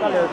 Có lời.